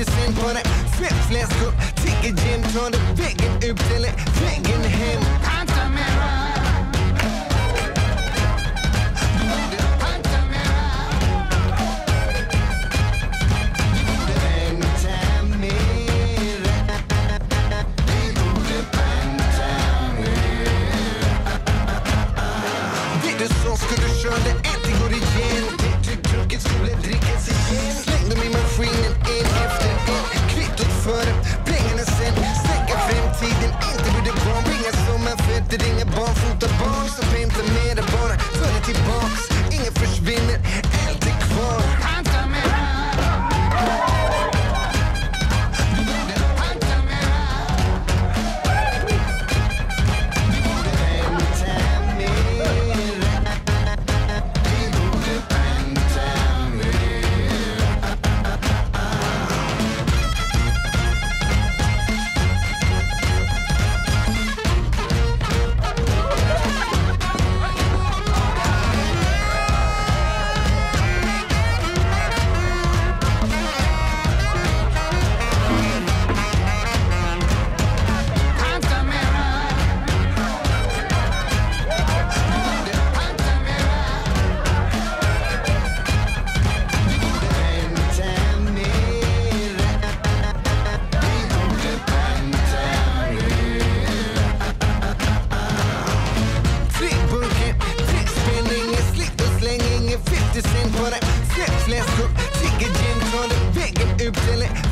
ötesinden bana Swiftler sık Tickecin tonu Bigin üpteli Bigin hem Pantamera Sonskudusjörde, antikorrigen 50 cent for that 6 less upp, tigger gin tonic, väggen utdelning.